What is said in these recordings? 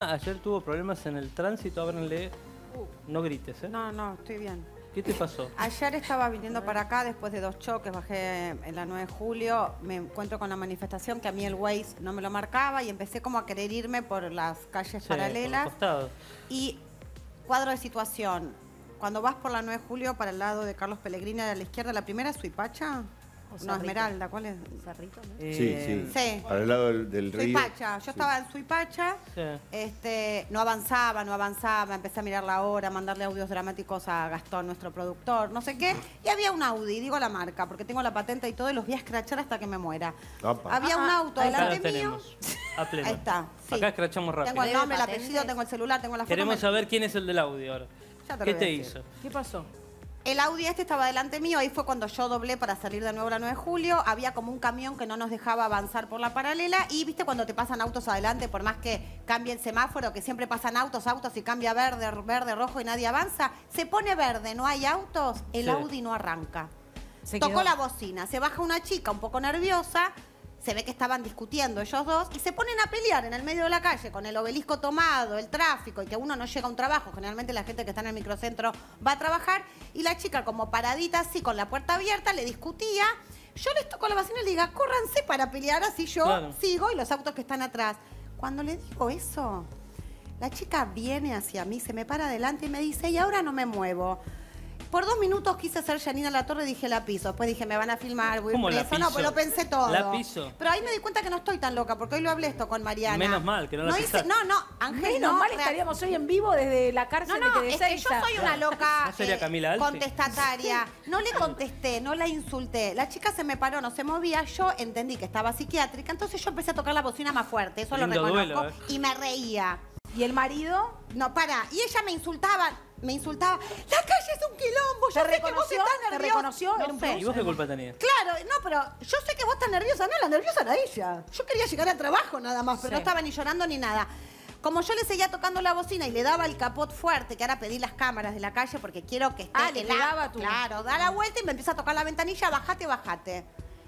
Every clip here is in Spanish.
Ayer tuvo problemas en el tránsito, ábranle. No grites, ¿eh? No, no, estoy bien. ¿Qué te pasó? Ayer estaba viniendo para acá después de dos choques, bajé en la 9 de julio, me encuentro con la manifestación que a mí el Waze no me lo marcaba y empecé como a querer irme por las calles Sí, por paralelas. costados. Y cuadro de situación, cuando vas por la 9 de julio para el lado de Carlos Pellegrini a la izquierda, la primera es Suipacha. No, Cerrito. Esmeralda, ¿cuál es? Cerrito, ¿no? Eh, Sí, sí. Sí. Para el lado del, del río. Suipacha, yo estaba en Suipacha, Sí. este, no avanzaba, no avanzaba, empecé a mirar la hora, mandarle audios dramáticos a Gastón, nuestro productor, no sé qué, y había un Audi, digo la marca, porque tengo la patente y todo, y los voy a escrachar hasta que me muera. Había un auto Acá lo delante mío. A pleno. Ahí está. sí. Acá escrachamos rápido. Tengo el ¿Debe nombre, el apellido, tengo el celular, tengo la foto. Queremos me- saber quién es el del audio ahora. Ya te lo ¿Qué a te hizo? ¿Qué pasó? El Audi este estaba delante mío, ahí fue cuando yo doblé para salir de nuevo la 9 de julio. Había como un camión que no nos dejaba avanzar por la paralela. Y viste cuando te pasan autos adelante, por más que cambie el semáforo, que siempre pasan autos, autos y cambia verde, verde, rojo y nadie avanza. Se pone verde, no hay autos, el Sí. Audi no arranca. Se Tocó quedó. la bocina, se baja una chica un poco nerviosa, se ve que estaban discutiendo ellos dos y se ponen a pelear en el medio de la calle con el obelisco tomado, el tráfico y que uno no llega a un trabajo. Generalmente la gente que está en el microcentro va a trabajar y la chica como paradita así con la puerta abierta le discutía. Yo les toco la bocina y le digo, córranse para pelear así yo Claro. sigo y los autos que están atrás. Cuando le digo eso, la chica viene hacia mí, se me para adelante y me dice, y ahora no me muevo. Por dos minutos quise ser Janina La Torre y dije la piso. Después dije, me van a filmar, voy ¿Cómo la preso. No, piso? pero lo pensé todo. ¿La piso? Pero ahí me di cuenta que no estoy tan loca, porque hoy lo hablé esto con Mariana. Menos mal que no la hice, pisaste. No, no, Ángel, Menos no. mal estaríamos hoy en vivo desde la cárcel no, no, de es que yo soy una loca ¿No sería eh, Camila contestataria. No le contesté, no la insulté. La chica se me paró, no se movía. Yo entendí que estaba psiquiátrica, entonces yo empecé a tocar la bocina más fuerte. Eso Lindo lo reconozco. duelo, ¿eh? Y me reía. ¿Y el marido? No, para. Y ella me insultaba, me insultaba. La calle es un quilombo. Yo ¿Te sé que vos reconoció? ¿Y vos qué culpa tenías? Claro, no, pero yo sé que vos estás nerviosa. No, la nerviosa era ella. Yo quería llegar al trabajo nada más, pero Sí. no estaba ni llorando ni nada. Como yo le seguía tocando la bocina y le daba el capot fuerte, que ahora pedí las cámaras de la calle porque quiero que esté Ah, le Claro, da la vuelta y me empieza a tocar la ventanilla, bajate, bajate.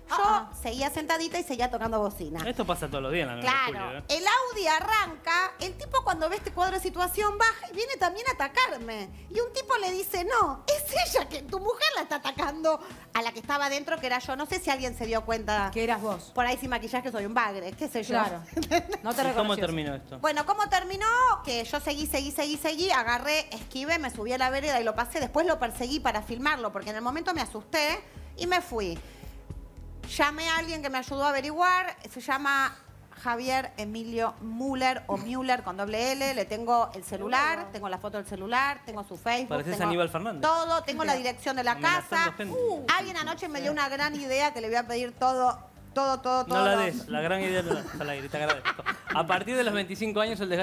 Yo Ah, seguía sentadita y seguía tocando bocina. Esto pasa todos los días en la 9 de Claro, julio, ¿eh? el Audi arranca, el tipo cuando ve este cuadro de situación baja y viene también a atacarme. Y un tipo le dice, no, es ella que tu mujer la está atacando a la que estaba adentro, que era yo. No sé si alguien se dio cuenta. Que eras vos. Por ahí sin maquillaje soy un bagre, qué sé yo. Claro. No te ¿Y cómo terminó esto? Bueno, ¿cómo terminó? Que yo seguí, seguí, seguí, seguí, agarré, esquivé, me subí a la vereda y lo pasé. Después lo perseguí para filmarlo, porque en el momento me asusté y me fui. Llamé a alguien que me ayudó a averiguar, se llama Javier Emilio Müller o Müller con doble L. Le tengo el celular, tengo la foto del celular, tengo su Facebook. Pareces tengo Aníbal Fernández. Todo, tengo la dirección de la casa. Uh, alguien anoche me dio una gran idea que le voy a pedir todo, todo, todo, todo. No la des, la gran idea no la, te agradezco. A partir de los 25 años el desgaste